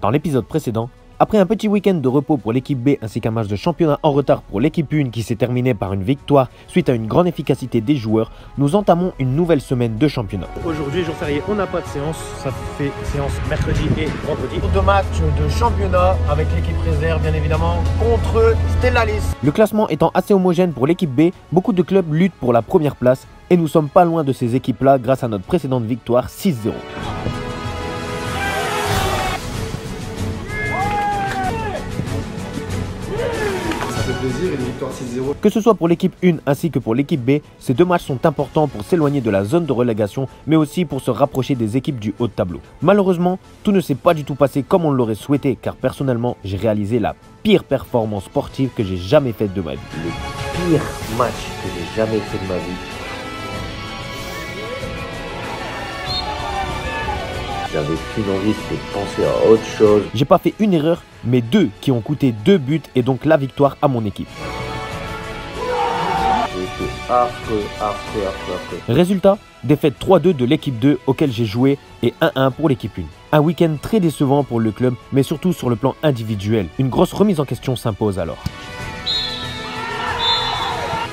Dans l'épisode précédent, après un petit week-end de repos pour l'équipe B ainsi qu'un match de championnat en retard pour l'équipe 1 qui s'est terminé par une victoire suite à une grande efficacité des joueurs, nous entamons une nouvelle semaine de championnat. Aujourd'hui, jour férié, on n'a pas de séance. Ça fait séance mercredi et vendredi. Deux matchs de championnat avec l'équipe réserve, bien évidemment, contre Stellaris. Le classement étant assez homogène pour l'équipe B, beaucoup de clubs luttent pour la première place et nous sommes pas loin de ces équipes-là grâce à notre précédente victoire 6-0. Que ce soit pour l'équipe 1 ainsi que pour l'équipe B, ces deux matchs sont importants pour s'éloigner de la zone de relégation, mais aussi pour se rapprocher des équipes du haut de tableau. Malheureusement, tout ne s'est pas du tout passé comme on l'aurait souhaité, car personnellement, j'ai réalisé la pire performance sportive que j'ai jamais faite de ma vie. Le pire match que j'ai jamais fait de ma vie. J'avais qu'une envie, de penser à autre chose. J'ai pas fait une erreur, mais deux qui ont coûté deux buts et donc la victoire à mon équipe. J'étais affreux, affreux, affreux, affreux. Résultat, défaite 3-2 de l'équipe 2 auquel j'ai joué et 1-1 pour l'équipe 1. Un week-end très décevant pour le club, mais surtout sur le plan individuel. Une grosse remise en question s'impose alors.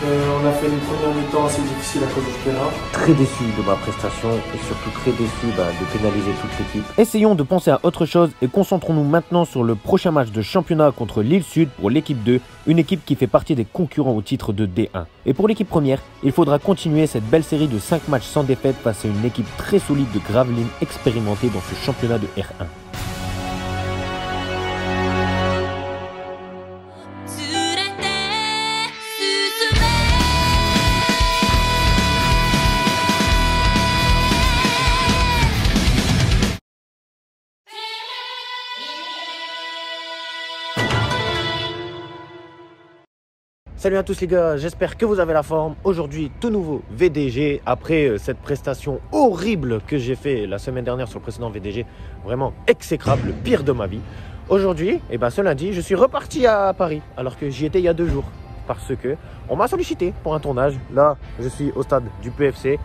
Euh, on a fait une première mi-temps assez difficile à cause du terrain. Très déçu de ma prestation et surtout très déçu bah, de pénaliser toute l'équipe. Essayons de penser à autre chose et concentrons-nous maintenant sur le prochain match de championnat contre Lille Sud pour l'équipe 2, une équipe qui fait partie des concurrents au titre de D1. Et pour l'équipe première, il faudra continuer cette belle série de 5 matchs sans défaite face à une équipe très solide de Gravelines expérimentée dans ce championnat de R1. Salut à tous les gars, j'espère que vous avez la forme. Aujourd'hui, tout nouveau VDG après euh, cette prestation horrible que j'ai fait la semaine dernière sur le précédent VDG. Vraiment exécrable, le pire de ma vie. Aujourd'hui, et eh ben ce lundi, je suis reparti à Paris alors que j'y étais il y a deux jours parce que on m'a sollicité pour un tournage. Là, je suis au stade du PFC,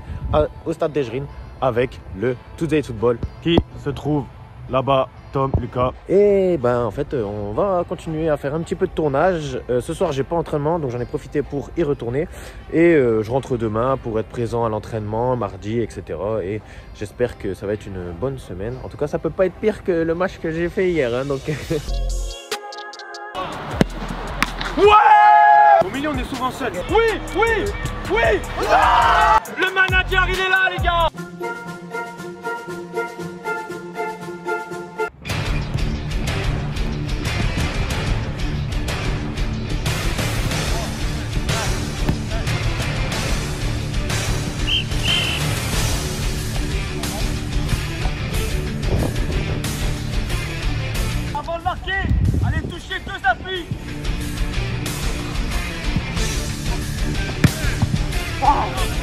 au stade d'Egerine avec le Today Football qui se trouve là-bas Tom, Lucas. Et ben en fait, euh, on va continuer à faire un petit peu de tournage. Euh, ce soir, j'ai pas entraînement, donc j'en ai profité pour y retourner. Et euh, je rentre demain pour être présent à l'entraînement, mardi, etc. Et j'espère que ça va être une bonne semaine. En tout cas, ça peut pas être pire que le match que j'ai fait hier. Hein, donc. ouais Au milieu, on est souvent seul. Oui, oui, oui. le manager, il est là, les gars. Just deux appuis. Oh.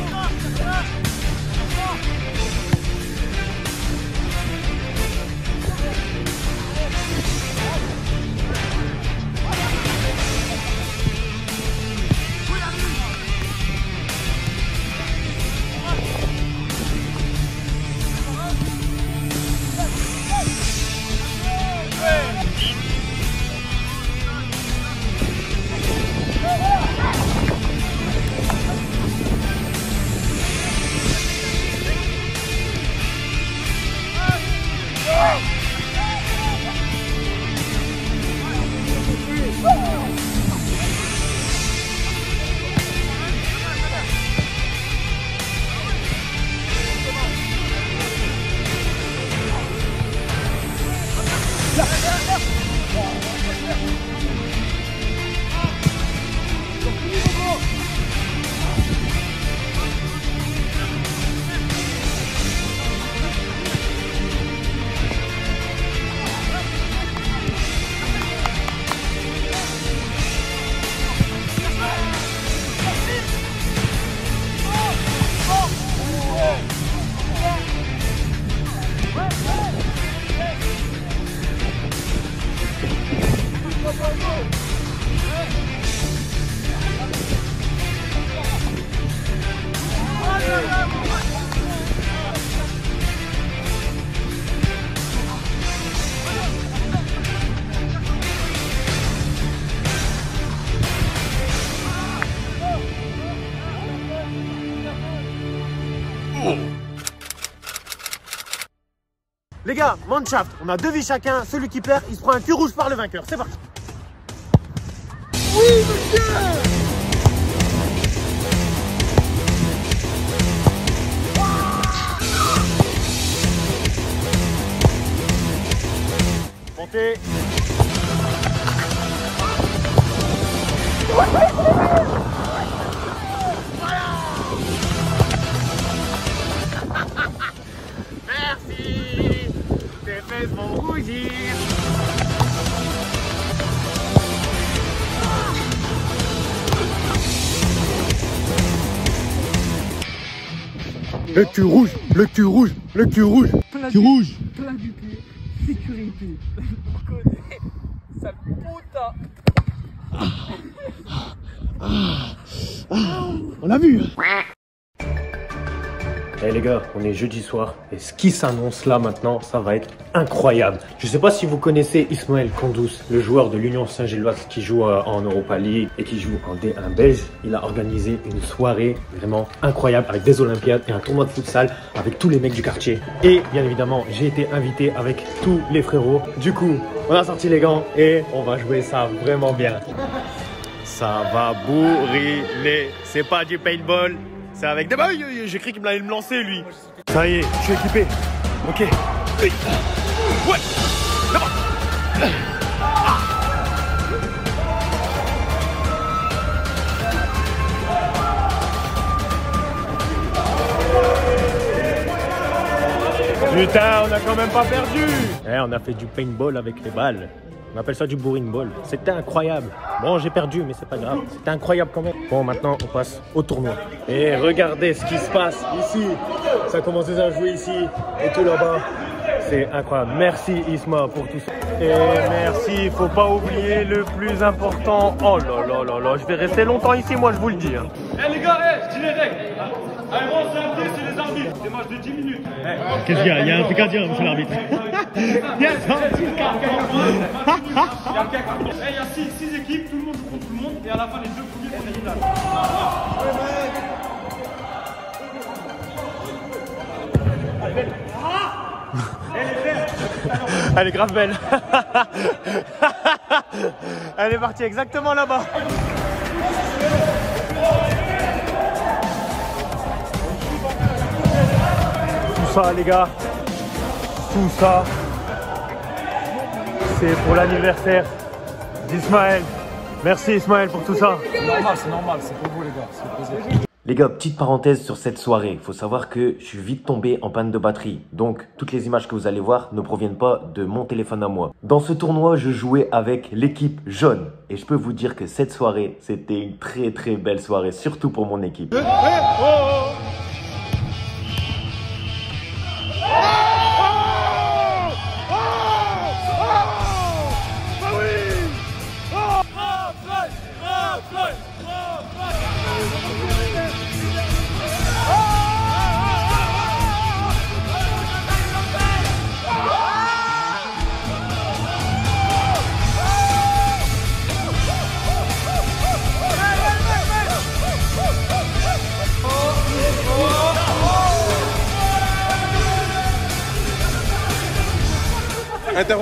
Mannschaft, on a deux vies chacun. Celui qui perd, il se prend un cul rouge par le vainqueur. C'est parti. Oui, monsieur Montez Fesses vont rougir Le cul rouge, le cul rouge, le cul rouge, cul rouge. plein du cul, sécurité. Sale putain. On l'a vu Eh on est jeudi soir et ce qui s'annonce là maintenant, ça va être incroyable. Je sais pas si vous connaissez Ismaël Kandous, le joueur de l'Union Saint-Gilloise qui joue euh, en Europa League et qui joue en D1 belge. Il a organisé une soirée vraiment incroyable avec des Olympiades et un tournoi de futsal avec tous les mecs du quartier. Et bien évidemment, j'ai été invité avec tous les frérots. Du coup, on a sorti les gants et on va jouer ça vraiment bien. Ça va bourriner. C'est pas du paintball. C'est avec des bah, oui, J'ai cru qu'il allait me lancer lui. Ça y est, je suis équipé. Ok. Oui. Ouais. Là-bas. Putain, on a quand même pas perdu. Eh, on a fait du paintball avec les balles. On appelle ça du bourring ball. C'était incroyable. Bon, j'ai perdu, mais c'est pas grave. C'était incroyable quand même. Bon, maintenant, on passe au tournoi. Et regardez ce qui se passe ici. Ça commence déjà à jouer ici et tout là-bas. C'est incroyable. Merci Isma pour tout ça. Et merci, il faut pas oublier le plus important. Oh là là là là, je vais rester longtemps ici, moi je vous le dis. hein. Eh les gars, eh, je dis les règles. Allez, bon, c'est un pied, c'est les arbitres. Des matchs de 10 minutes. Qu'est-ce qu'il y a? Il y a un truc à dire, monsieur l'arbitre. Il y a un petit carton. Il y a un carton. Eh, 6 équipes, tout le monde joue contre tout le monde. Et à la fin, les deux premiers font les finales. Elle est grave belle. Elle est partie exactement là-bas. Tout ça, les gars, tout ça, c'est pour l'anniversaire d'Ismaël. Merci Ismaël pour tout ça. C'est normal, c'est normal, c'est pour vous les gars, c'est un plaisir. Les gars, petite parenthèse sur cette soirée. Il faut savoir que je suis vite tombé en panne de batterie. Donc, toutes les images que vous allez voir ne proviennent pas de mon téléphone à moi. Dans ce tournoi, je jouais avec l'équipe jaune. Et je peux vous dire que cette soirée, c'était une très très belle soirée, surtout pour mon équipe.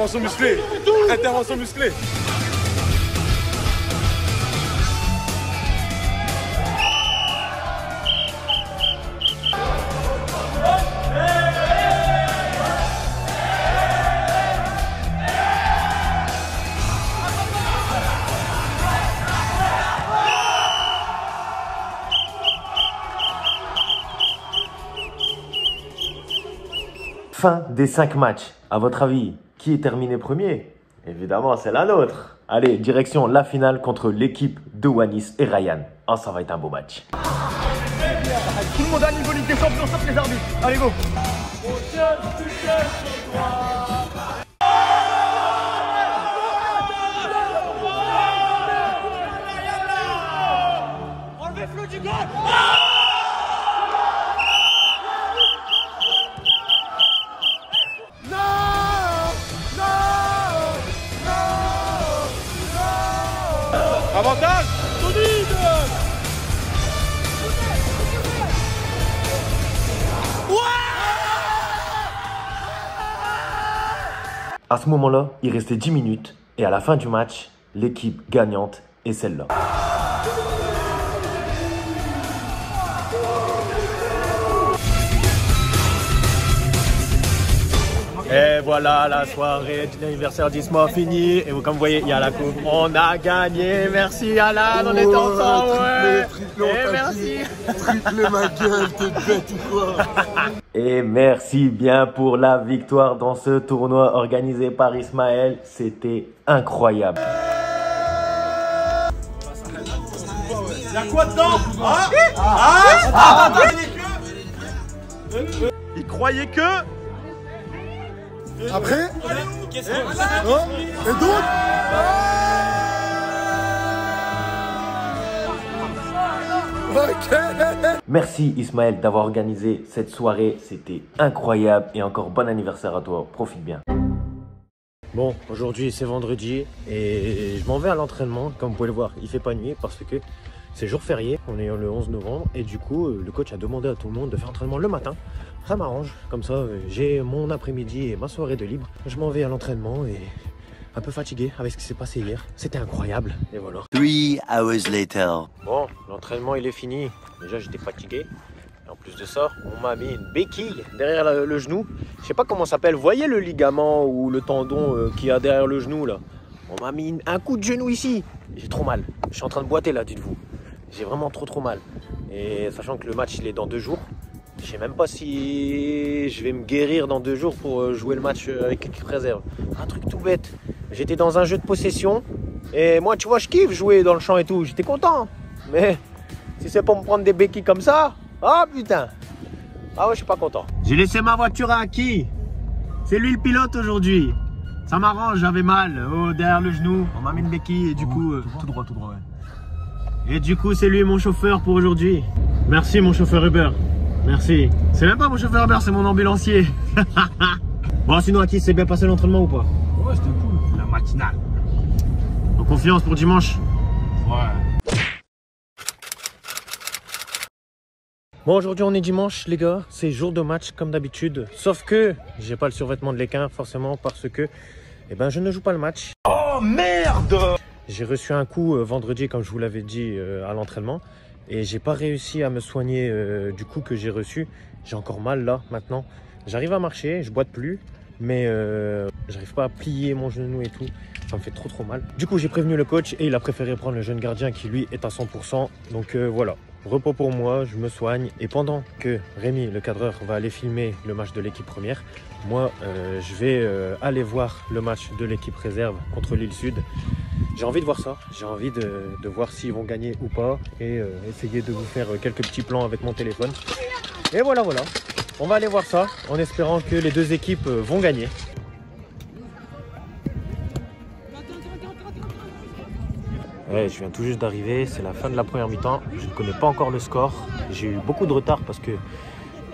Intervention musclée. Intervention musclée. Fin des 5 matchs. À votre avis, qui est terminé premier Évidemment, c'est la nôtre. Allez, direction la finale contre l'équipe de Wanis et Ryan. Oh, ça va être un beau match. Tout le monde a niveau Ligue des Champions, sauf les arbitres. Allez, go Avantage À ce moment-là, il restait 10 minutes et à la fin du match, l'équipe gagnante est celle-là. Et voilà la soirée d'anniversaire d'Isma finie. Et comme vous voyez, il y a la coupe. On a gagné. Merci Alan, on était ensemble. ouais. Et merci. Triplé ma gueule, t'es bête ou quoi Et merci bien pour la victoire dans ce tournoi organisé par Ismaël. C'était incroyable. Y'a quoi dedans Ah Ah Ah Il croyait que Après Hein Et donc Merci Ismaël d'avoir organisé cette soirée. C'était incroyable et encore bon anniversaire à toi. Profite bien. Bon, aujourd'hui c'est vendredi et je m'en vais à l'entraînement. Comme vous pouvez le voir, il fait pas nuit parce que c'est jour férié. On est le 11 novembre et du coup, le coach a demandé à tout le monde de faire entraînement le matin. Ça m'arrange. Comme ça, euh, j'ai mon après-midi et ma soirée de libre. Je m'en vais à l'entraînement et un peu fatigué avec ce qui s'est passé hier. C'était incroyable. Et voilà. Three hours later. Bon, l'entraînement il est fini. Déjà j'étais fatigué. Et en plus de ça, on m'a mis une béquille derrière la- le genou. Je sais pas comment ça s'appelle. Vous voyez le ligament ou le tendon euh, qu'il y a derrière le genou là On m'a mis une- un coup de genou ici. J'ai trop mal. Je suis en train de boiter là, dites-vous. J'ai vraiment trop trop mal. Et sachant que le match il est dans deux jours. Je sais même pas si je vais me guérir dans deux jours pour euh, jouer le match euh, avec l'équipe réserve. Un truc tout bête. J'étais dans un jeu de possession. Et moi, tu vois, je kiffe jouer dans le champ et tout. J'étais content. Mais si c'est pour me prendre des béquilles comme ça, ah putain. Ah ouais, je suis pas content. J'ai laissé ma voiture à qui? C'est lui le pilote aujourd'hui. Ça m'arrange, j'avais mal oh, derrière le genou. On m'a mis une béquille et du coup. euh, tout droit, tout droit, ouais. Et du coup, c'est lui mon chauffeur pour aujourd'hui. Merci mon chauffeur Uber. Merci. C'est même pas mon chauffeur Uber, c'est mon ambulancier. bon, sinon, à qui s'est bien passé l'entraînement ou pas? Ouais, c'était cool. La matinale. En confiance pour dimanche Ouais. Bon, aujourd'hui on est dimanche, les gars. C'est jour de match comme d'habitude. Sauf que j'ai pas le survêtement de l'équin, forcément, parce que eh ben, je ne joue pas le match. Oh merde J'ai reçu un coup euh, vendredi, comme je vous l'avais dit, euh, à l'entraînement. Et j'ai pas réussi à me soigner euh, du coup que j'ai reçu. J'ai encore mal là, maintenant. J'arrive à marcher, je boite plus. Mais euh, j'arrive pas à plier mon genou et tout. Ça me fait trop trop mal. Du coup, j'ai prévenu le coach et il a préféré prendre le jeune gardien qui lui est à 100%. Donc euh, voilà, repos pour moi, je me soigne. Et pendant que Rémi, le cadreur, va aller filmer le match de l'équipe première, moi, euh, je vais euh, aller voir le match de l'équipe réserve contre l'île Sud. J'ai envie de voir ça. J'ai envie de, voir s'ils vont gagner ou pas et euh, essayer de vous faire quelques petits plans avec mon téléphone. Et voilà, voilà. On va aller voir ça en espérant que les deux équipes vont gagner. Ouais, je viens tout juste d'arriver, c'est la fin de la première mi-temps. Je ne connais pas encore le score. J'ai eu beaucoup de retard parce que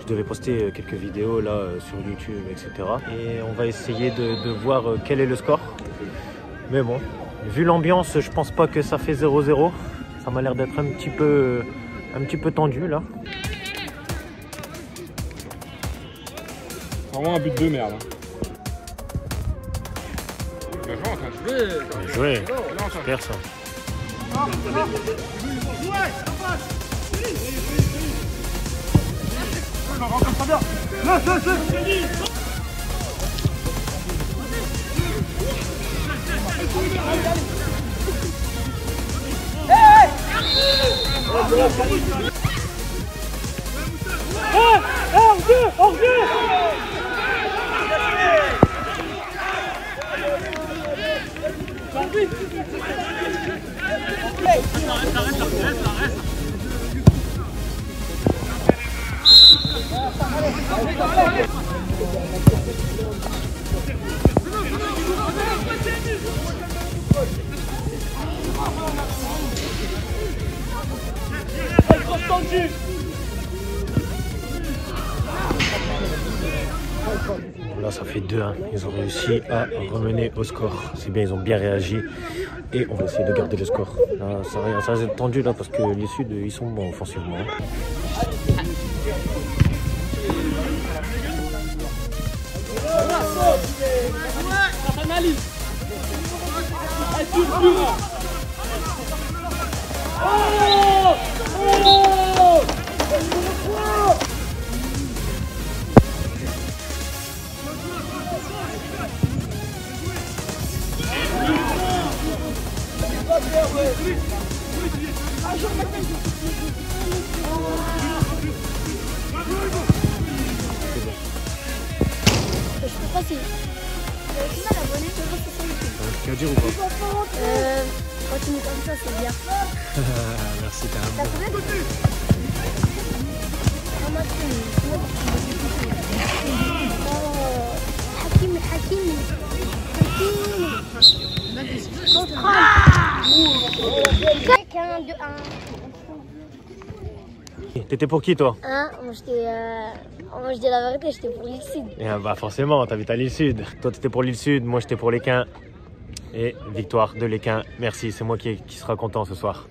je devais poster euh, quelques vidéos là euh, sur YouTube, etc. Et on va essayer de, de voir euh, quel est le score. Mais bon, vu l'ambiance, je pense pas que ça fait 0-0. Ça m'a l'air d'être un petit peu un petit peu tendu là. Vraiment un but de merde. hein. Bien joué, en train de jouer. Bien Bien, ça. super ça. Là, ça fait 2-1. Ils ont réussi à remener au score. C'est bien, ils ont bien réagi. Et on va essayer de garder le score. Là, ça, ça reste tendu là parce que les Sud, ils sont bons offensivement. Ali. Allez, sur, sur. Oh Oh Hakim. Contrôle. Quelqu'un de un. T'étais pour qui toi Hein, moi j'étais. Euh... Moi je dis la vérité, j'étais pour l'Ixid. Eh ben, Bah forcément, t'habites à l'île Sud. Toi t'étais pour l'île Sud, moi j'étais pour l'Équin. Et victoire de l'Équin. Merci, c'est moi qui, qui sera content ce soir.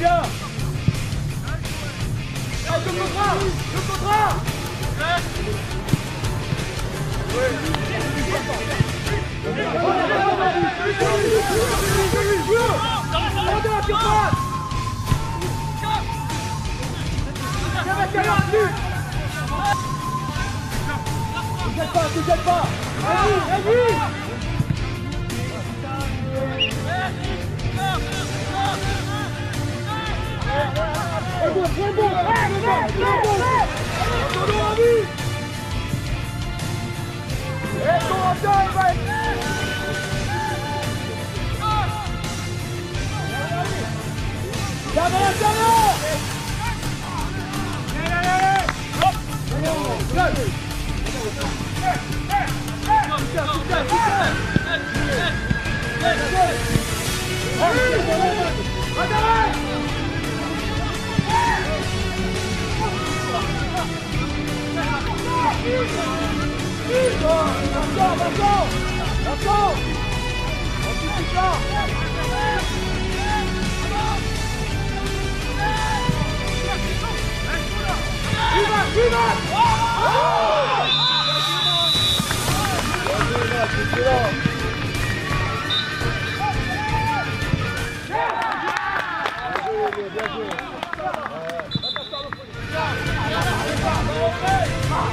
Allez, bien Allez, le Let's go! Bien joué, bien joué.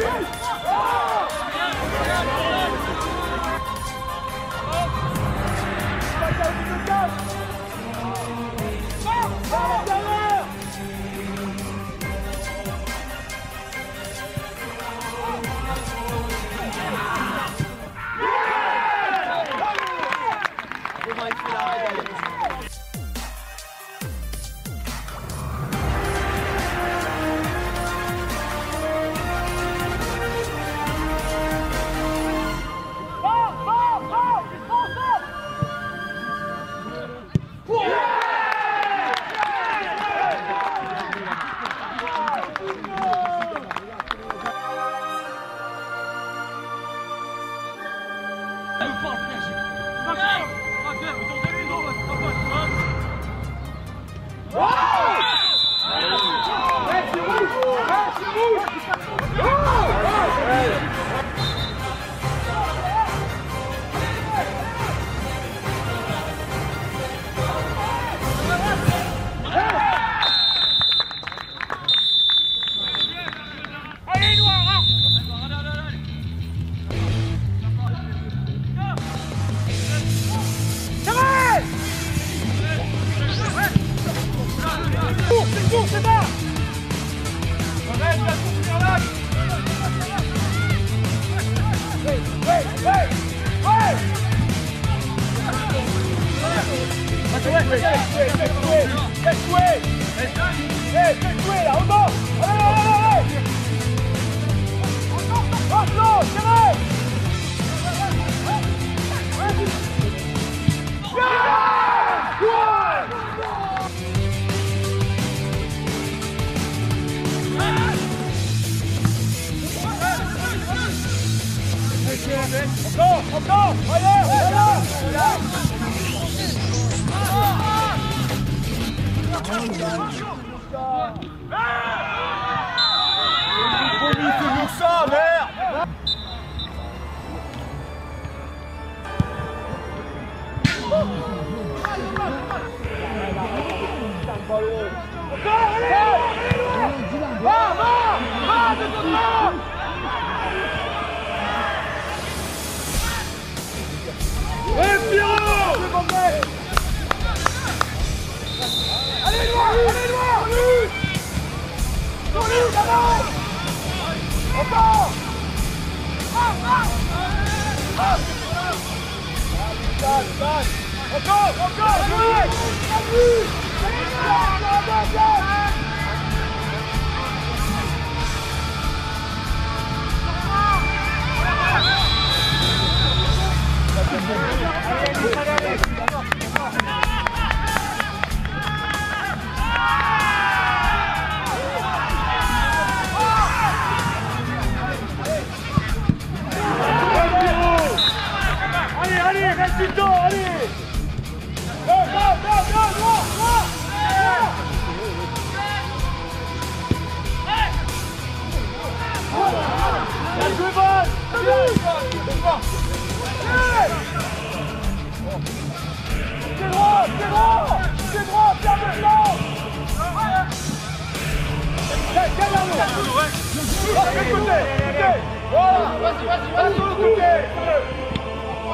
Oh! C'est bon, c'est bon, c'est bon Attendons à vie Et ton retard, il va être... Derrière, derrière Allez, allez, allez Hop Allez, Allez, dedans, allez Viens, viens, viens, viens, viens, viens Bien joué, Van C'est droit, c'est droit C'est droit, Ah, côté, côté Voilà, vas-y, vas-y, vas-y,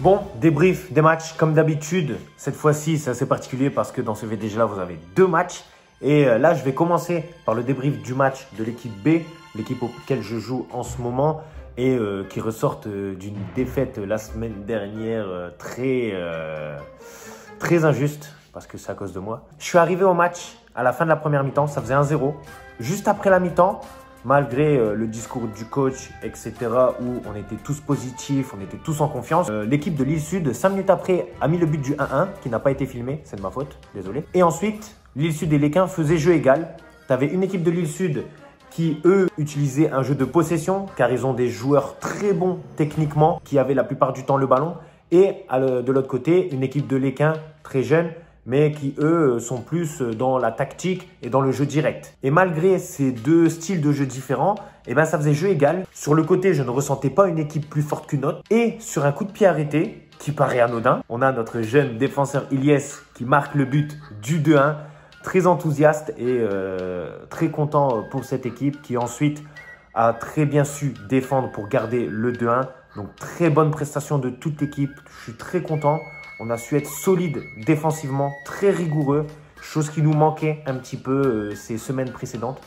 Bon, débrief des matchs comme d'habitude. Cette fois-ci, c'est assez particulier parce que dans ce VDG-là, vous avez deux matchs. Et euh, là, je vais commencer par le débrief du match de l'équipe B, l'équipe auquel je joue en ce moment et euh, qui ressortent euh, d'une défaite la semaine dernière euh, très, très injuste parce que c'est à cause de moi. Je suis arrivé au match à la fin de la première mi-temps, ça faisait 1-0. Juste après la mi-temps, malgré le discours du coach, etc., où on était tous positifs, on était tous en confiance, l'équipe de Lille Sud, 5 minutes après, a mis le but du 1-1, qui n'a pas été filmé, c'est de ma faute, désolé. Et ensuite, Lille Sud et Léquin faisaient jeu égal. Tu avais une équipe de Lille Sud qui, eux, utilisaient un jeu de possession, car ils ont des joueurs très bons techniquement, qui avaient la plupart du temps le ballon. Et de l'autre côté, une équipe de Léquin très jeune, mais qui eux sont plus dans la tactique et dans le jeu direct. Et malgré ces deux styles de jeu différents, eh ben ça faisait jeu égal. Sur le côté, je ne ressentais pas une équipe plus forte qu'une autre. Et sur un coup de pied arrêté, qui paraît anodin, on a notre jeune défenseur Ilyes qui marque le but du 2-1. Très enthousiaste et euh, très content pour cette équipe qui ensuite a très bien su défendre pour garder le 2-1. Donc très bonne prestation de toute l'équipe. Je suis très content. On a su être solide défensivement, très rigoureux, chose qui nous manquait un petit peu euh, ces semaines précédentes.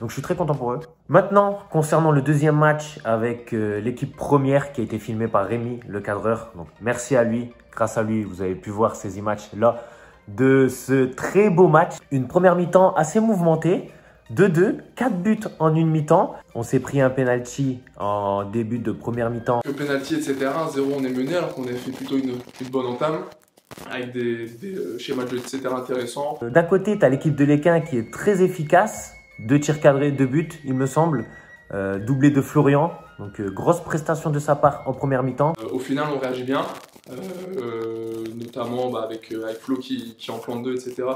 Donc je suis très content pour eux. Maintenant, concernant le deuxième match avec euh, l'équipe première qui a été filmé par Rémi, le cadreur. Donc merci à lui. Grâce à lui, vous avez pu voir ces images là de ce très beau match. Une première mi-temps assez mouvementée. 2-2, 4 buts en une mi-temps. On s'est pris un penalty en début de première mi-temps. Le penalty, etc. 1-0, on est mené alors qu'on a fait plutôt une, une bonne entame avec des, des, euh, schémas de jeu, etc. intéressants. Euh, D'un côté, tu as l'équipe de l'Équin qui est très efficace. Deux tirs cadrés, deux buts, il me semble. Euh, doublé de Florian. Donc, euh, grosse prestation de sa part en première mi-temps. Euh, au final, on réagit bien. Euh, euh, notamment bah, avec, avec Flo qui, en plante deux, etc.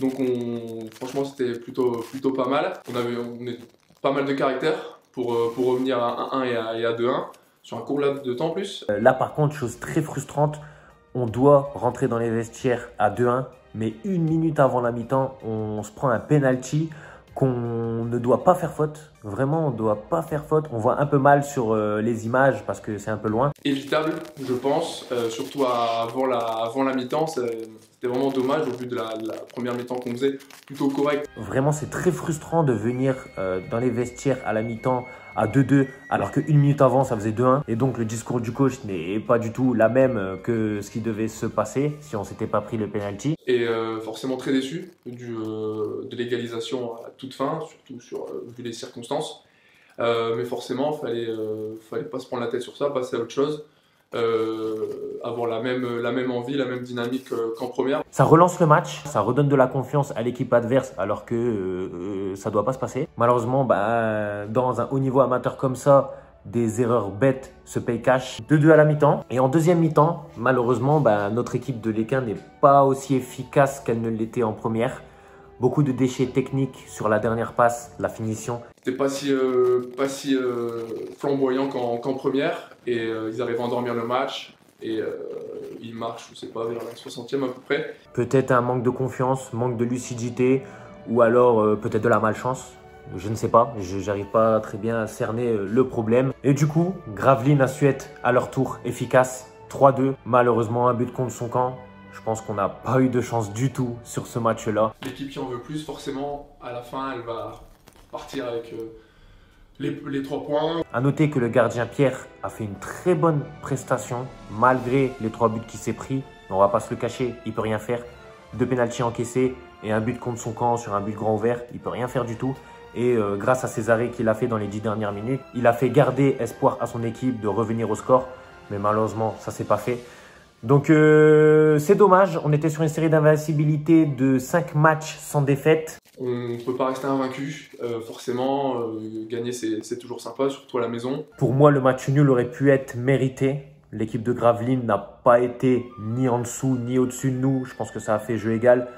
Donc on, franchement c'était plutôt, plutôt pas mal. On avait est pas mal de caractère pour, pour revenir à 1-1 et à, et à 2-1 sur un court laps de temps en plus. Là par contre, chose très frustrante, on doit rentrer dans les vestiaires à 2-1, mais une minute avant la mi-temps, on se prend un penalty qu'on ne doit pas faire faute. Vraiment, on ne doit pas faire faute. On voit un peu mal sur euh, les images parce que c'est un peu loin. Évitable, je pense, euh, surtout avant la, avant la mi-temps. C'était vraiment dommage au vu de la, première mi-temps qu'on faisait, plutôt correct. Vraiment, c'est très frustrant de venir euh, dans les vestiaires à la mi-temps à 2-2 alors qu'une minute avant ça faisait 2-1 et donc le discours du coach n'est pas du tout la même que ce qui devait se passer si on s'était pas pris le penalty. Et forcément très déçu du, de l'égalisation à toute fin, surtout sur, vu les circonstances. Euh, mais forcément, il fallait, euh, fallait pas se prendre la tête sur ça, passer à autre chose. Euh, avoir la même, la même envie, la même dynamique qu'en première. Ça relance le match, ça redonne de la confiance à l'équipe adverse alors que ça doit pas se passer. Malheureusement, bah, dans un haut niveau amateur comme ça, des erreurs bêtes se payent cash. 2-2 à la mi-temps. Et en deuxième mi-temps, malheureusement, bah, notre équipe de l'Équin n'est pas aussi efficace qu'elle ne l'était en première. Beaucoup de déchets techniques sur la dernière passe, la finition. C'était pas si, euh, pas si euh, flamboyant qu'en première. Et euh, ils arrivent à endormir le match. Et ils marchent, je sais pas, vers la 60e à peu près. Peut-être un manque de confiance, manque de lucidité, ou alors peut-être de la malchance. Je ne sais pas, je n'arrive pas très bien à cerner le problème. Et du coup, Gravelines à Suède à leur tour efficace. 3-2, malheureusement un but contre son camp. Je pense qu'on n'a pas eu de chance du tout sur ce match-là. L'équipe qui en veut plus, forcément, à la fin, elle va partir avec euh, les, trois points. A noter que le gardien Pierre a fait une très bonne prestation, malgré les trois buts qu'il s'est pris. On va pas se le cacher, il peut rien faire. Deux pénalties encaissés et un but contre son camp sur un but grand ouvert, il peut rien faire du tout. Et euh, grâce à ses arrêts qu'il a fait dans les dix dernières minutes, il a fait garder espoir à son équipe de revenir au score. Mais malheureusement, ça s'est pas fait. Donc euh, c'est dommage, on était sur une série d'invincibilité de 5 matchs sans défaite. On ne peut pas rester invaincu, euh, forcément, euh, gagner c'est toujours sympa, surtout à la maison. Pour moi le match nul aurait pu être mérité. L'équipe de Gravelines n'a pas été ni en dessous ni au-dessus de nous, je pense que ça a fait jeu égal.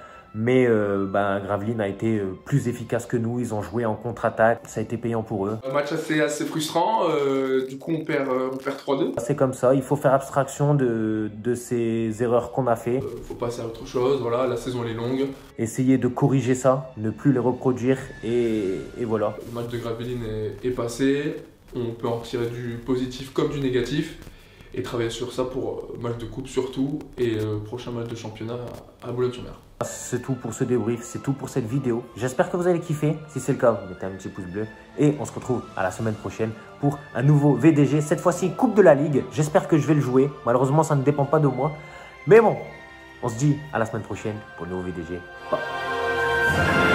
Mais euh, ben, Gravelines a été euh, plus efficace que nous. Ils ont joué en contre-attaque. Ça a été payant pour eux. Un match assez, assez frustrant. Euh, du coup, on perd, on perd 3-2. C'est comme ça. Il faut faire abstraction de, de ces erreurs qu'on a fait. Il faut passer à autre chose. Voilà, la saison elle est longue. Essayer de corriger ça, ne plus les reproduire. Et, et voilà. Le match de Gravelines est, est passé. On peut en tirer du positif comme du négatif et travailler sur ça pour match de coupe surtout et prochain match de championnat à Boulogne-sur-Mer. C'est tout pour ce débrief, c'est tout pour cette vidéo. J'espère que vous allez kiffer. Si c'est le cas, mettez un petit pouce bleu. Et on se retrouve à la semaine prochaine pour un nouveau VDG. Cette fois-ci, Coupe de la Ligue. J'espère que je vais le jouer. Malheureusement, ça ne dépend pas de moi. Mais bon, on se dit à la semaine prochaine pour le nouveau VDG. Bye.